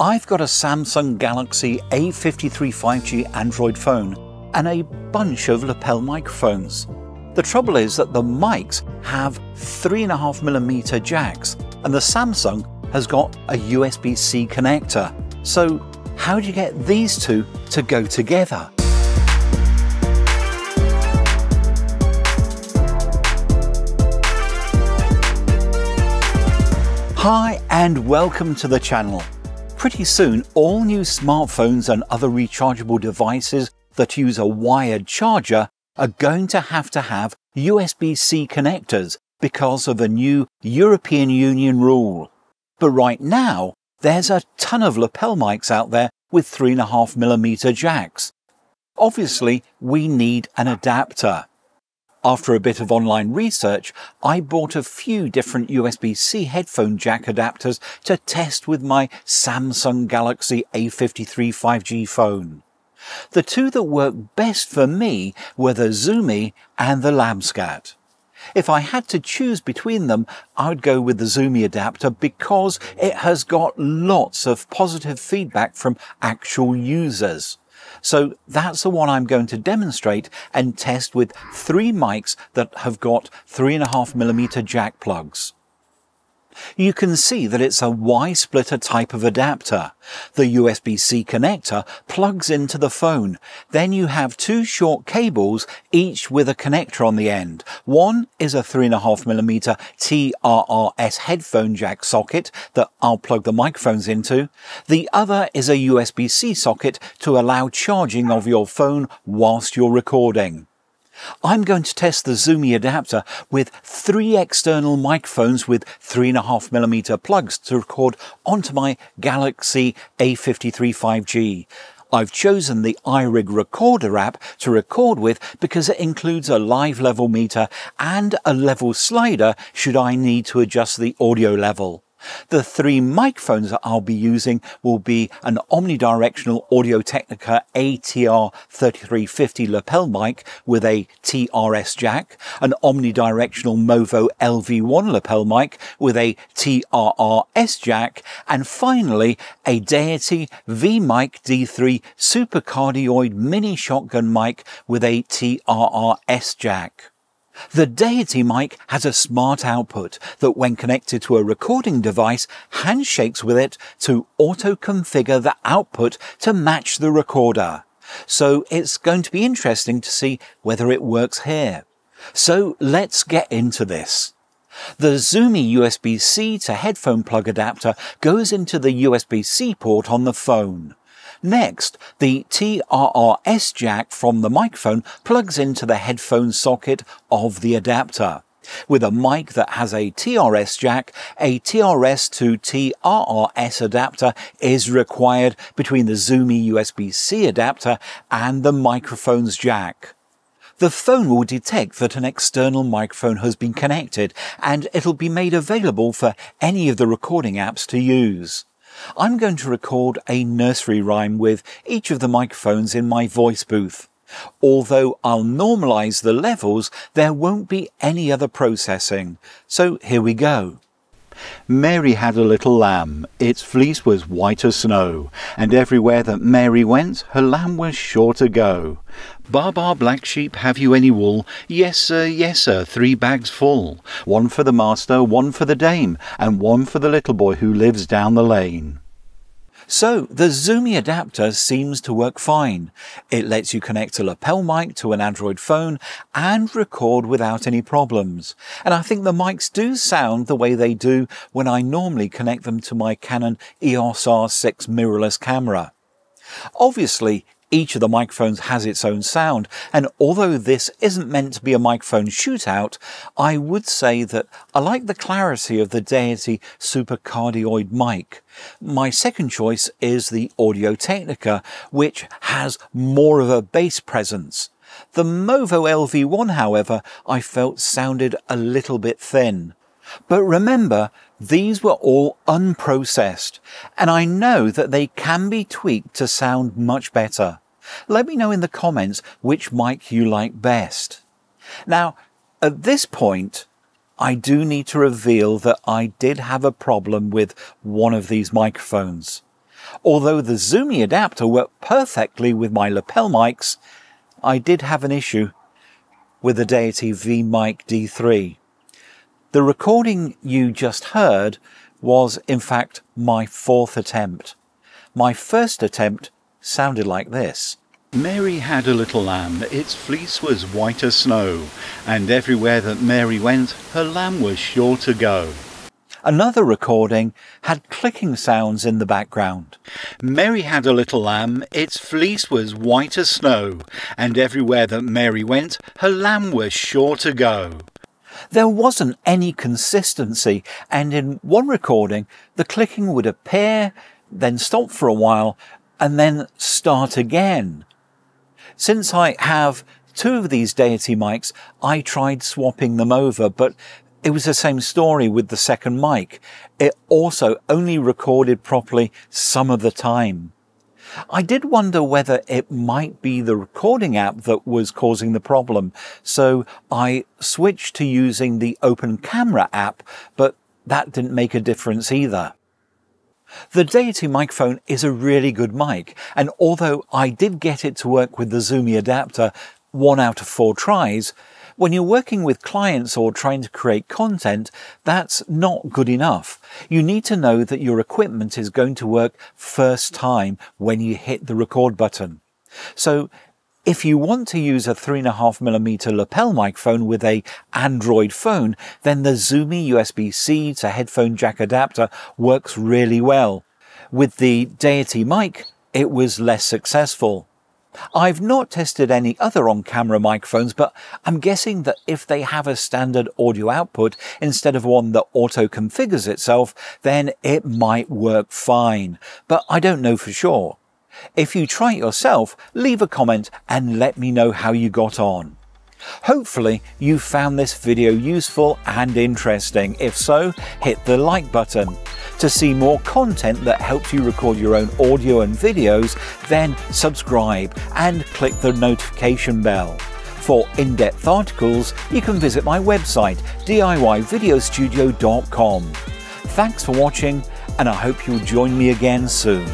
I've got a Samsung Galaxy A53 5G Android phone and a bunch of lapel microphones. The trouble is that the mics have 3.5mm jacks and the Samsung has got a USB-C connector. So how do you get these two to go together? Hi and welcome to the channel. Pretty soon, all new smartphones and other rechargeable devices that use a wired charger are going to have to have USB-C connectors because of a new European Union rule. But right now, there's a ton of lapel mics out there with 3.5mm jacks. Obviously, we need an adapter. After a bit of online research, I bought a few different USB-C headphone jack adapters to test with my Samsung Galaxy A53 5G phone. The two that worked best for me were the Xumee and the LabScat. If I had to choose between them, I'd go with the Xumee adapter because it has got lots of positive feedback from actual users. So that's the one I'm going to demonstrate and test with three mics that have got three and a half millimeter jack plugs. You can see that it's a Y-splitter type of adapter. The USB-C connector plugs into the phone. Then you have two short cables, each with a connector on the end. One is a 3.5mm TRRS headphone jack socket that I'll plug the microphones into. The other is a USB-C socket to allow charging of your phone whilst you're recording. I'm going to test the Xumee adapter with three external microphones with 3.5mm plugs to record onto my Galaxy A53 5G. I've chosen the iRig Recorder app to record with because it includes a live level meter and a level slider should I need to adjust the audio level. The three microphones that I'll be using will be an omnidirectional Audio Technica ATR 3350 lapel mic with a TRS jack, an omnidirectional Movo LV1 lapel mic with a TRRS jack, and finally a Deity V-Mic D3 supercardioid mini shotgun mic with a TRRS jack. The Deity mic has a smart output that when connected to a recording device handshakes with it to auto-configure the output to match the recorder. So it's going to be interesting to see whether it works here. So let's get into this. The Xumee USB-C to headphone plug adapter goes into the USB-C port on the phone. Next, the TRRS jack from the microphone plugs into the headphone socket of the adapter. With a mic that has a TRS jack, a TRS to TRRS adapter is required between the Xumee USB-C adapter and the microphone's jack. The phone will detect that an external microphone has been connected and it'll be made available for any of the recording apps to use. I'm going to record a nursery rhyme with each of the microphones in my voice booth. Although I'll normalize the levels, there won't be any other processing. So here we go. Mary had a little lamb, its fleece was white as snow, and everywhere that Mary went, her lamb was sure to go. Bar bar black sheep, have you any wool? Yes sir, yes sir, three bags full. One for the master, one for the dame, and one for the little boy who lives down the lane. So the Xumee adapter seems to work fine. It lets you connect a lapel mic to an Android phone and record without any problems. And I think the mics do sound the way they do when I normally connect them to my Canon EOS R6 mirrorless camera. Obviously, each of the microphones has its own sound, and although this isn't meant to be a microphone shootout, I would say that I like the clarity of the Deity Supercardioid mic. My second choice is the Audio Technica, which has more of a bass presence. The Movo LV1, however, I felt sounded a little bit thin. But remember, these were all unprocessed, and I know that they can be tweaked to sound much better. Let me know in the comments which mic you like best. Now, at this point, I do need to reveal that I did have a problem with one of these microphones. Although the Xumee adapter worked perfectly with my lapel mics, I did have an issue with the Deity V-Mic D3. The recording you just heard was in fact my fourth attempt. My first attempt sounded like this. Mary had a little lamb, its fleece was white as snow, and everywhere that Mary went, her lamb was sure to go. Another recording had clicking sounds in the background. Mary had a little lamb, its fleece was white as snow, and everywhere that Mary went, her lamb was sure to go. There wasn't any consistency, and in one recording, the clicking would appear, then stop for a while, and then start again. Since I have two of these Deity mics, I tried swapping them over, but it was the same story with the second mic. It also only recorded properly some of the time. I did wonder whether it might be the recording app that was causing the problem, so I switched to using the Open Camera app, but that didn't make a difference either. The Deity microphone is a really good mic, and although I did get it to work with the Xumee adapter one out of four tries, when you're working with clients or trying to create content, that's not good enough. You need to know that your equipment is going to work first time when you hit the record button. So if you want to use a 3.5mm lapel microphone with a Android phone, then the Xumee USB-C to headphone jack adapter works really well. With the Deity mic, it was less successful. I've not tested any other on-camera microphones, but I'm guessing that if they have a standard audio output instead of one that auto-configures itself, then it might work fine. But I don't know for sure. If you try it yourself, leave a comment and let me know how you got on. Hopefully you found this video useful and interesting. If so, hit the like button. To see more content that helps you record your own audio and videos, then subscribe and click the notification bell. For in-depth articles, you can visit my website, diyvideostudio.com. Thanks for watching, and I hope you'll join me again soon.